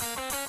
Bye.